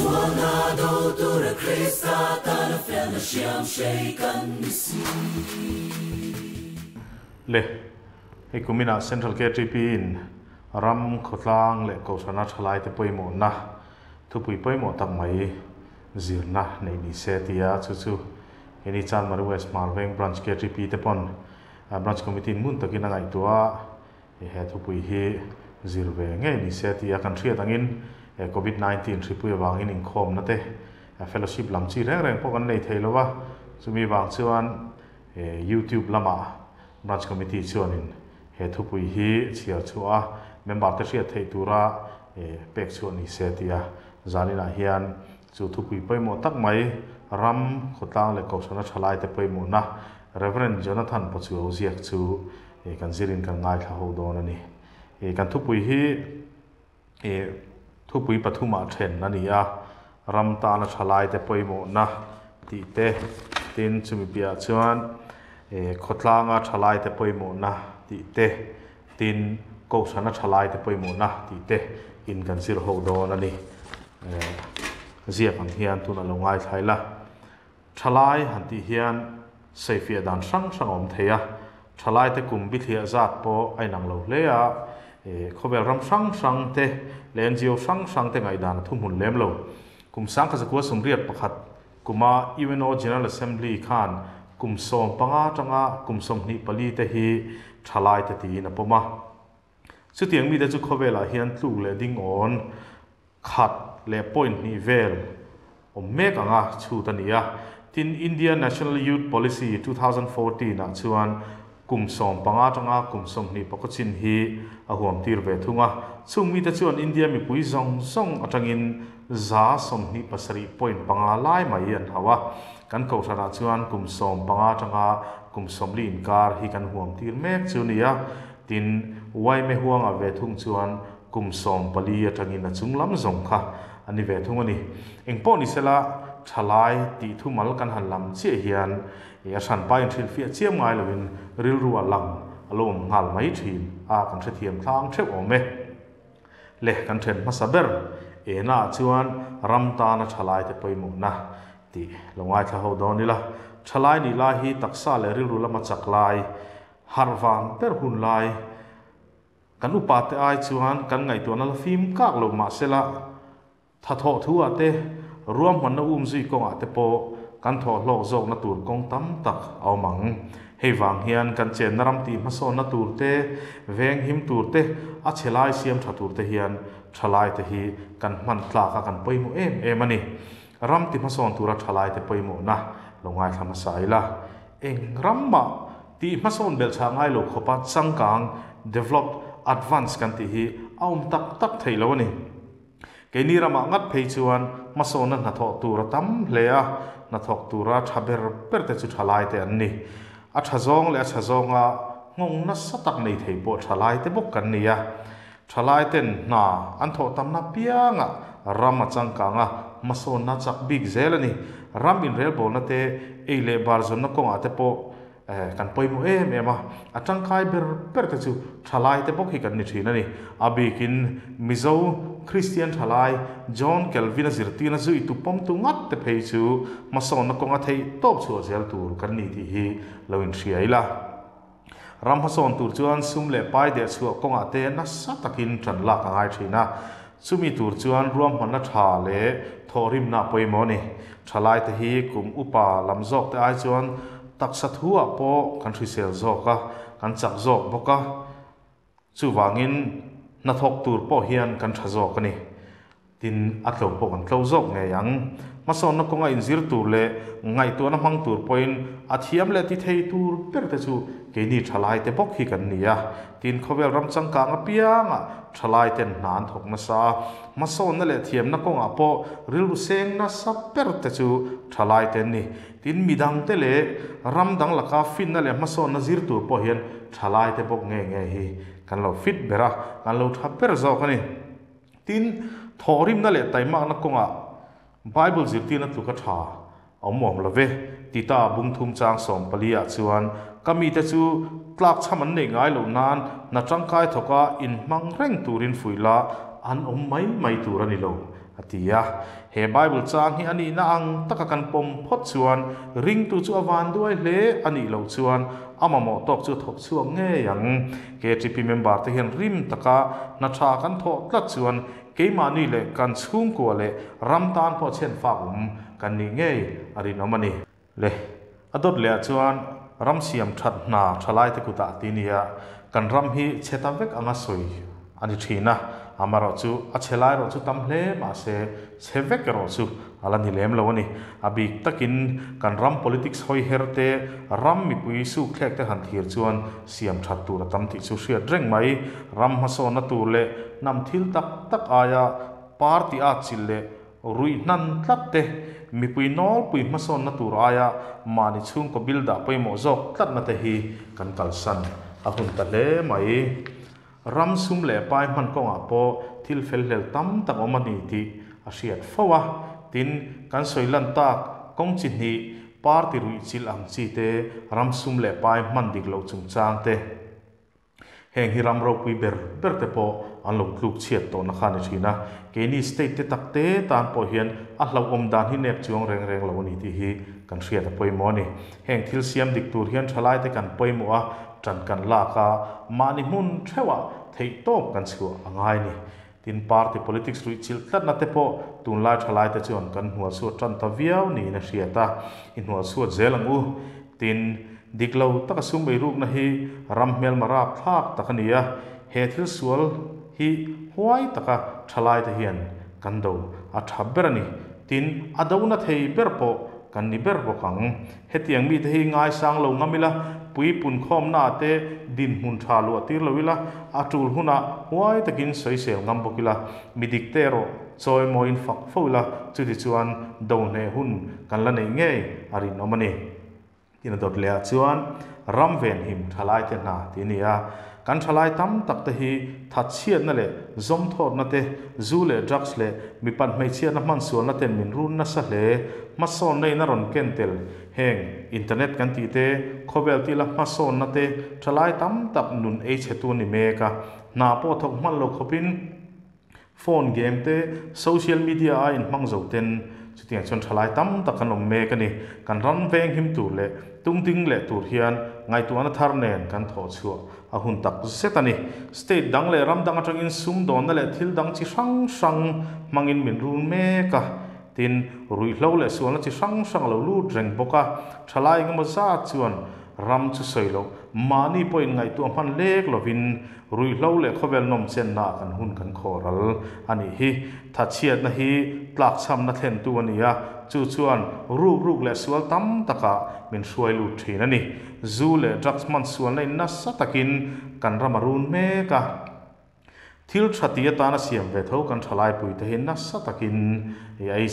suonato dura cristata la fiamma siam shaken le ekumina central ktp in ram khotlang le ko sana thlai te poimo na thu pui poimo tak mai zirna nei ni se tia chu chu eni chan maru west marveng branch ktp te pon à, branch committee mun takina ngai tua he thu pui hi zirve nge ni se tia kan thria tangin Eh, covid 19 ri pui wang in in khom na te eh, fellowship lam chi reng reng pokan nei theilo wa chumi wang chuan eh, youtube lama ah, branch committee chuan in he thu pui hi chia chua member te hriat thei tura pek chuan i se tia zalina hian chu thu pui paimo tak mai ram khotlang le kosona thalai te paimo na reverend jonathan pachu oziak chu kan zirin kan ngai kha ho don ani kan thu pui hi thu pui thu then na ni a ah, ram ta na thalai te poimo na ti te tin chumi bia chuan e khotlanga thalai te poimo na ti te tin nó sana thalai te poimo na ti te in kan sir ho do eh, na ni zia kan hian tun a longai thlai la thalai han ti hian seifia dan sang sang om à, thalai te kum bi thia zat po ainang lâu le à ขเวนรำสังสังเตเลนจิโอสังสังเตไงดานทุ่มหุ่นเล่มโลกุมสังขสกุวสมเรียดประคัดกุมาอีเวนโอเจเนอเรลเซมบลีขานกุมส่งปังอาจังอากุมส่งนิปลีเตฮีทลายตตีนะปมาสุดที่ยังมีแต่จุขเวลาเฮียนตูกเลดิ้งออนขัดเลปอยนิีเวลอมเมกังอาชูตันียะทินอินเดียแนชั่นแนลยูท h p o ลิ c ี2014นะชวนกลุ่มสมปังอาจังอากลุ่มสมนี่ปกตินฮีอาหวมตีรเวทุงะซึ่งมีแต่ชวนอินเดียมีปุยซองซองอาจังอินซาสมนี่ปัสรีพอยน์ปังอาไล่มาเย็ยนฮาวะกันเขาสารชวนกลุ่มสมปังอาจังอากลุ่มสมลีนการฮีกันหัวมตีรเมฆชวนียะตินไว้ไม่ห่วงอาเวทุงชวนกลุ่มสมปลีอาจังอินจุงลำซงค่ะอันนี้เวทุงอันนี้เองป้อนนิเสละทลายตีทุ่มัลกันหันลำเสียเฮียนยาสันไปทิ้เฟียเชี่ยงไงลวินริรัวหลังอารมณ์งานไม่ทิ้งอาการเสียมทางเทวโอเมเลยกันเทนมาสบเบอร์เอ็นอาชิวันรำตาณ์ชลายเทไปมุนะตีลงไว้ข้าวดอนนี่ละชลายนี่ละฮีตักซาเลริรัวละมาจักลายฮาร์ฟานเตอร์ฮุนลายกันอุปาเตไอชิวันกันไงตัวนั้นฟิล์มกากลงมาเสละทัดทอทัวเตรวมหันอุ้มซีกงอาเตโป kan thaw hlawk zawk na tur kawng tam tak a mang hei wang hian kan chen naram ti ma sawn na tur te veng him tur te a chelai siam tha tur te hian thalai te hi kan hman tlak a kan poimu em em ani ram ti ma sawn tur a thalai te poimu na longai thama saila eng ram ma ti ma sawn bel changai lo khopa changkang developed advance kan ti hi aum tak tak thailo ani ke ni rama ngat phei chuan masona na tho tur tam le ya na thok tur a thaber per te chu thalai te anni a thazong le a thazong a ngong na satak nei thei bo thalai te bo kan ni ya thalai ten na an tho tam na pia nga rama chang ka nga masona chak big zel ani ram in rel bo na te e le bar zon na ko nga te po กันไปมเอมาอาจารย์ใครเปิดเปิดจะทลายแต่พวกเกันนี่ทีนั่นเองอาบีกินมิโซคริสเตียนทลายจอห์นเคลวินสิร์ตีนั่นสิทุปมตุงัดเต่เจู่มาสอนนักกงานไทยตบชัวเซลตูกันนี่ที่ฮีลวินเชียร์ละรำพันสอนตูจวนซุมเล่ปายเดชัวกงอาเตนั่สัตวะกินจันลักง่ายทีนะสุมิตูจวนรวมหันละชาเลทอริมนาไปมอนี่ชลายแต่ฮีกลุ่มอุปาลำจอกแต่ไอจวน tak sa thu a po kan thri sel zo ka kan chak zo boka chu wangin na thok tur po hian kan tha zo ka ni ทินอัตโนมัติกันเข้าจงไงยังมาส่งนักกงไงจิรตุเล่ไงตัวนักมังตูปอยน์อธทิยมเล่ติเทยตูเปิดเตจูเกนีทลายเตปกิกันเนียทินเขวรำจังกางอพยังทลายเตนนันทกมาสามาส่งนั่นเล่ทิยมนักกงอโปริลุเซงนัสเปิดเตจูทลายเตนีทินมิดังเตเล่รำดังลักาฟินนั่นเล่มาส่งนจิรตูปอยน์ทลายเตปกเงยเงยฮีกันเราฟิตเบระกันเราทับเปิดจอกันนี่ทินทอริมนั่นแหละไต่มากนักกงอ่ะไบเบิลจิตที่นั่นถูกกระถาเอาหมอมละเวติตาบุงทุมจางสมปลียาชวนก็มีแต่ชูตลากชั่มันเน่ง่ายเหล่านั้นนัจังกายถกาอินมังเร่งตูรินฟุยละอันอมไม่ไม่ตูรันิโลอติยะเฮไบเบิลจางทีอันนี้นางตะกกันปมพดชวนริงตูจูอวานด้วยเลอันนี้เหล่าชวนอามาหมอตอกจูทกช่วงเงยังเกจิพิมมบาร์ที่เห็นริมตะกานัชากันทอดลักชวน keimani le kan chhum ko le ramtan pho chen fa um kan ni nge ari no mani le adot le chuan ram siam that na thalai te ku ta ti kan ram hi chetam vek anga soi ani thina amaro chu a chelai ro chu tamhle ma se sevek ro chu alani lem lo ani abi takin kan ram politics hoi herte ram mi pui su khlek te han thir chuan siam that tu tam thi chu hria dreng mai ram ha so na tu le nam thil tak tak aya party a chil le rui nan tlak te mi pui nol pui ma so na tu ra ya ma ni chung ko bil da poi mo zok tlat na te hi kan kalsan a hun ta le mai รัมซุมเล่ไปมันก็งาโปทิลเฟลเลตัมตังอมันีทีอาเชียดฟ้าวตินกันสวยลันตักกงจินีปาร์ติรุยจิลังซีเตรัมซุมเล่ไปมันดิกลจุงจางเตเฮงฮิรัมโรควิเบอร์เปิร์ตโปอันลงลูกเชียดโตนักหนิชินะเกนีสเตติตักเตตานโปเฮียนอัลลาอมดานฮินเนปจวงแรงแรงลาวนีที่ฮีกันเชียดปอยมอนีเฮงทิลเซียมดิกตูเฮียนชลายเตกันปยมัวจันกันลากามานิมุนเทวะเทยโต้กันชัวง่ายนี่ตินพาร์ติ politics รุ่ยชิลตัดนัตเปอตุนไล่ทลายตะจวนกันหัวสวดจันทววีอวนี่นะเสียตาอินหัวสวดเจลังอูตินดิกเลาตะกสุมไปรูปนะฮีรัมเมลมาราบทากตะกันเนียเฮทิลสวลฮีหวยตะกะทลายตะเฮียนกันดูอัฐเบรนี่ตินอดาวนทเทยเบรปอกันนิเบรปอขังเฮตียงมีเทยง่ายสังลงเลงามิละปุยปุนคอมนาเตดินหุนทาลัวติรลวิลาอตูลหุนาหวายตกินสอยเสลงัมบกิลามิดิกเตโรซอยมอินฟักฟอลาจุติจวนดนเนหุนกันละเนงอรินอมนินดดเลียจวนรัมเวนหิมทลายเตนาตินีกันทลายตตักตะฮีทัดเชียนนะเลมดนะเตจูเลดรักสเลมีปันไมเชียนะมันสวนนะเตมินรุนนแหงอินเทอร์เน็ตกันตีเตโคเวลตีละมาโซนนัตเตทลายตั้มตับนุนเอเชตูนิเมกะนาโปทกมันโลคบินฟอนเกมเตโซเชียลมีเดียอินมังโจเตนจุดที่ชนทลายตั้มตักขนมเมกันนี่กันรันเวงหิมตูเละตุ้งติ้งเละตูเฮียนไงตัวนั้นทารเนนกันถอดชัวอาหุ่นตักเซตันนี่สเตทดังเละรำดังจังอินซุ่มโดนนั่นแหละทิลดังชิชังชังมังอินมินรูนเมกะ tin rui hlo le suan chi sang sang lo lu dreng boka thalai ngam za chuan ram chu soi lo mani point ngai tu man lek lovin rui hlo le khovel nom sen na kan hun kan khoral ani hi thachiat na hi tlak cham na thlen tu ania chu chuan ruk ruk le sual tam taka min suai lu thin ani zu le drugs man suan le na satakin kan ramarun me ka thil thati ta na siam ve tho kan thalai pui te sát ta sa ấy e ai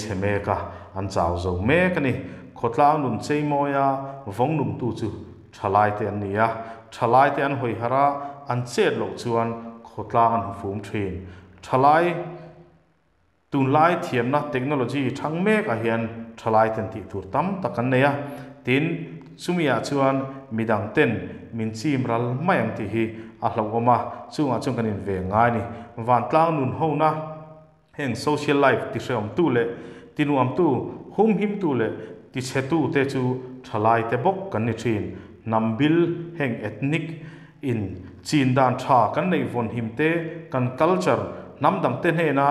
cả anh ka dầu chao cái này ka ni khotla nun chei à vong num tu chu thalai te an nia thalai te an hoi hara an chet lo chuan khotla anh hu fum thin lại tun lai thiam na technology thang me ka thì thalai ten ti tur tam takan neya tin sumia chuan mi midang ten min chim ral mai ang ti hi a hlo oma chunga chung kan in ve ngai ni van tlang nun ho na heng social life ti hrem tu le tinuam tu hum him tu le ti che tu te chu thalai te bok kan ni thin nambil heng ethnic in chin dan tha kan nei von him te kan culture nam dam te he na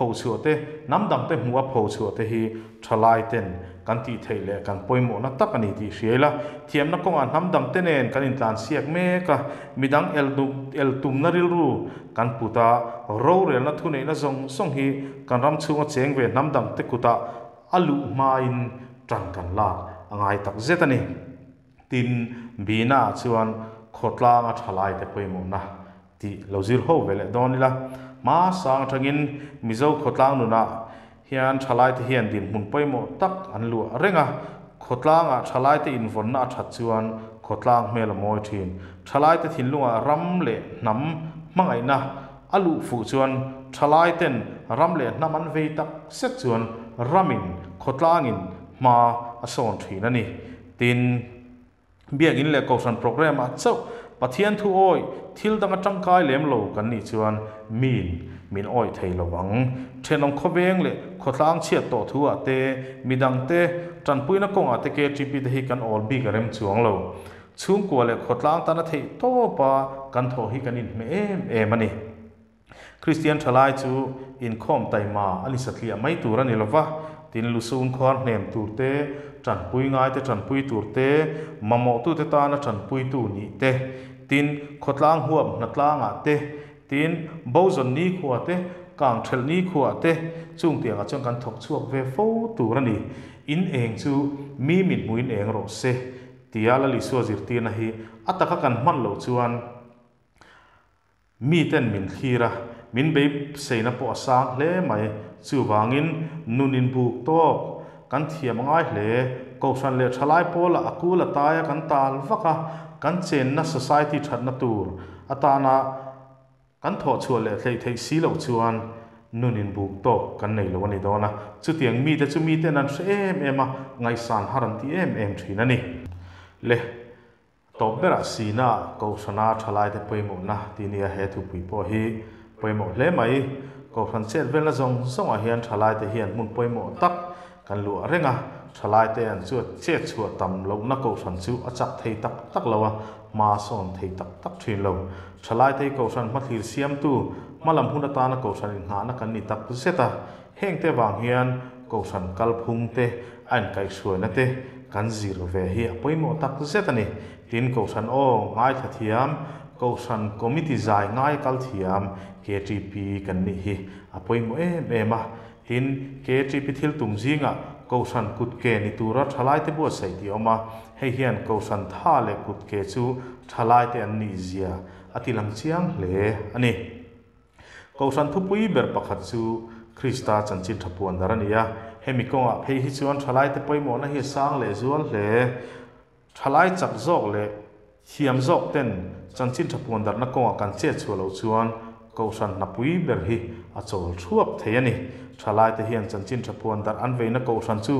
phô sửa tê nắm đầm tê mua phô sửa tê hi thà lai tên kan tì thầy lệ kan bôi mộ nó tắc anh đi xe là thiếm nó công an nắm đầm tê nền kan in tàn siek mê cả mi đăng el tum el tum na ril ru kan puta rô rel na thu này na zong song hi kan ram chung cheng về nắm đầm tê kuta alu main trăng kan la ngai tak zeta ni tin bina chuan khotla nga thalai te poimona ti lozir ho vele donila ma sang thangin mizo khotlang nuna ah. hian thalai te hian din hun paimo tak an lu renga khotlang a ah. ah, thalai te in von na that chuan khotlang mel moi thin thalai te thin lunga ram le nam mangai na alu fu chuan thalai ten ram le nam an ve tak set chuan ramin khotlang in ma ason thin ani tin biak in le ko san program a chau ปะเทียนทุโอยทิลดังจังกายเลมโลกันนี่ชวนมีนมีนอ้อยไทยระวังเทนนองคบเองเลยขดล้างเชียดต่อทัวเตะมีดังเตะจันปุยนักงอาเตเกจีพีเดฮิกันออลบีกันเร่มชวงโลช่วงกัวเลยขดล้างตอนนั้นทีโตปะกันททฮิกันอินเมอเอมันนี่คริสเตียนทลายจูอินคอมไตมาอันนี้สัตย์ไม่ตัวรันนี่หรอวะ tin lu sun khuan hnem tur te tran pui ngai te tran pui tur te mamo tu te ta na tran pui tu ni te tin khotlang huam na tlanga te tin bozon ni khuwa te kang thel ni khuwa te chung tianga chung kan thok chuak ve fo tur ani in eng chu mi min muin eng ro se tiala li so zir ti na hi ataka kan man lo chuan mi ten min khira min be sei na po sang hle mai สิวางินนุนินบุกตกกันเทียมง่ายเลยกสันเลชลายโพลอากูละตายกันตาลักะกันเจนนัสสัยที่ชัดนัตูรอัตานากันทอชวนเลยเทยเทสีเหลวชวนนุนินบุกตกกันในละวันนี้ดอนะจุดเตียงมีแต่จุมีแต่นั้นเอ็มเอ็มอะไงสันฮารันที่เอ็มเอ็มทีนั่นนี่เลตบเบรสีน่ากสนาชลายแต่ไปหมดนะที่นี่เฮทุกปีพอฮีไปหมดเลยไหม ko phan set vel na zong song a hian thalai te hian mun poimo tak kan lu renga thalai te an chu che chu tam lo na ko phan chu a chak thei tak tak lawa ma son thei tak tak lâu trở lại thấy ko san mất thir siam tu mà malam hun ta na ko san nga na kan ni tak pu seta hẹn te vàng hian ko san kal phung te an kai suai na te kan zir ve hi a poimo tak zetani tin ko san o thật thathiam กสังคมที่ใจง่ายกันที่ยามเคทีพีกันนี่ฮิอะพยมเอ็มเอมา่หินเคทีพีที่ตุ้งจีง่ะกสังคุดเกนิตูรัฐทลายที่บัวใส่ที่อกมาเฮียนกสังท่าเล็กคุดเกจูทลายทีอันนี้เสียอาทิลังเซียงเล่อันนี้กสังทุบุยเบอร์ปักขัดจูคริสต์าจันจิตทับปวนดารันี้อ่ะใหมีกงอ่ะให้เหฮิจวนทลายที่พยมนะเห็นสังเลจส่วนเล่ทลายจับจอกเล่เขียมจอกเต้นจันทร์จะพูนดันนักกงอาการเจ็บช่วร์เอาชวนกูสันนับวิบเรฮีอาจจะรู้ว่เทียนี่ชาลัที่เห็นจันทร์จะพูนดันอันเวนักกูสันชู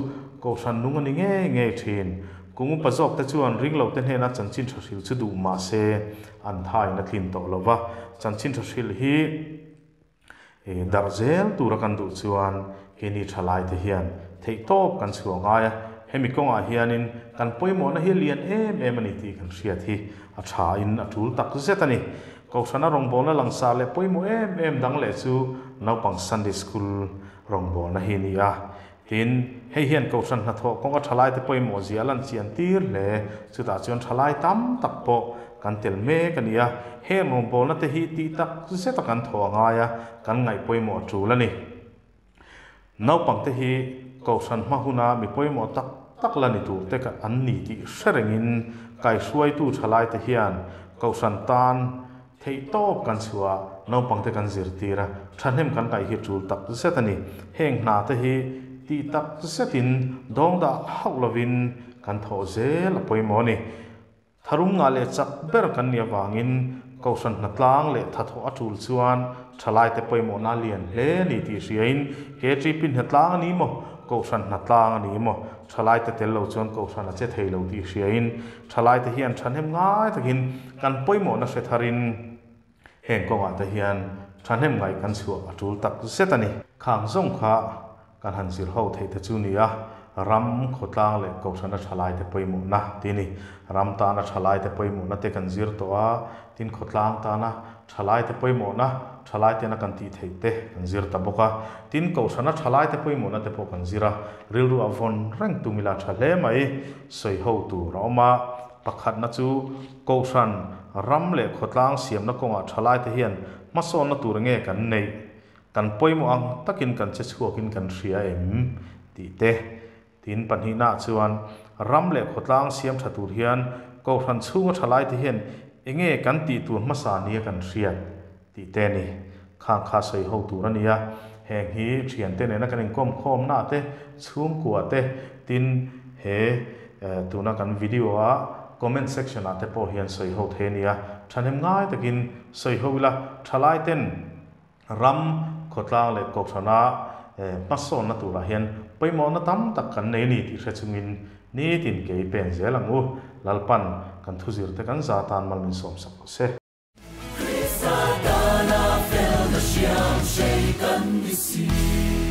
กูสันนุ่งนิ่งเงยเทียนกุูงูประจบแต่ชวนริ่งเหล่าเทียนนั้นจันทร์จะสิลชุดูมาเซอันท้ายนักทีมตัวลบวะจันทร์จะสิลฮีดาร์เซลตัวรักันดูชวนเฮนนี่ชาลัยที่เห็นเทียนโต๊ะกันชัวรไงฮมีกองอาเฮียนินกันพ่อยมอนเฮียเลียนเอ็มเอ็มนิติกันเสียทีอาชาอินอาทูลตักเสียตานี่ก็ฉันนั่งรองบอลนั่งลังซาเลพ่อยมอเอ็มเอ็มดังเลสูนับปังซันดิสคูลรองบอลนั่งฮยนี่อะทินเฮียนก็ฉันนั่ทว่างก็ทลายที่พ่อยมอเสียลันเสียนตีร์เลสุดท้ายฉันทลายตั้มตักโปกันเติลเมกันนี่อะเฮียรงบอลนั่งเฮียตีตักเสียตักกันทว่าง่ายกันไงพ่อยมอจูแล้วนี่นับปังที่ก็ฉันมาหัวน้ามีพ่อยมอตักตักลันนี่ตูเตกอันนี้ที่เสร็งอินกายสวยตูชลายเทียนเกาสันตานที่ตอบกันสัวน้องปังเทกันสิรตีระฉันเห็นกันกายฮิตูตักเสตันีเฮงนาเตฮีที่ตักเสตินดองดาฮักลวิน กันทอเซลปวยมอนีทารุงอาเลจักเบรกันเนียวางิน เกาสันนัตลางเลทัทโออจูลสัวนชลายเทปวยมอนาเลียนเลนี่ที่เสียินเกจีพินนัตลางนี้มเกาสันนัตลางนี้มทลายแตดเตลเราชวนก็ชวนนะเจ็ดเฮเราดีเสียอินทลายแตดเหียนฉันเห็นง่ายแต่หินกันป่วยหมดนะเสถารินเห็งก็ว่าแต่เหียนฉันเห็นไงกันชัวจูตักเสตานีข้างซ่งข้ากันหันสิรเข้าถเทตจุนี่อะรำขดลางเลยก็ชนะทลายแต่ป่วยหมดนะที่นี่รำตานะทลายแต่ป่วยหมดนะเตกันสิรตัวทินขดลางตานะ thalai te poimo na thalai te na kan ti thei te kan zir ta boka tin ko sana thalai te poimo na te po kan zira ril ru avon reng tu mila thale mai soi ho tu roma pakhat na chu ko san ram le khotlang siam na konga thalai te hian ma son na tur nge kan nei kan poimo ang takin kan che chuakin kan ria em ti te tin pan hi na chuan ram le khotlang siam thatur hian ko san chu thalai te hian enge kan ti tur masa nia kan riat ti te ni kha kha sei ho tur ania heng hi thian te ne na kan kom khom na te chhum ku te tin he e, tuna kan video a comment section ate po hian sei ho the nia thanem ngai takin sei ho la thalai ten ram khotla le kok thana e, maso na tu la hian paimo na tam tak kan nei ni ti hre chungin ni tin ke pen zelangu lalpan kan thu zir te kan za tan mal min som sak se Christ Satana fel na shiam shei kan disi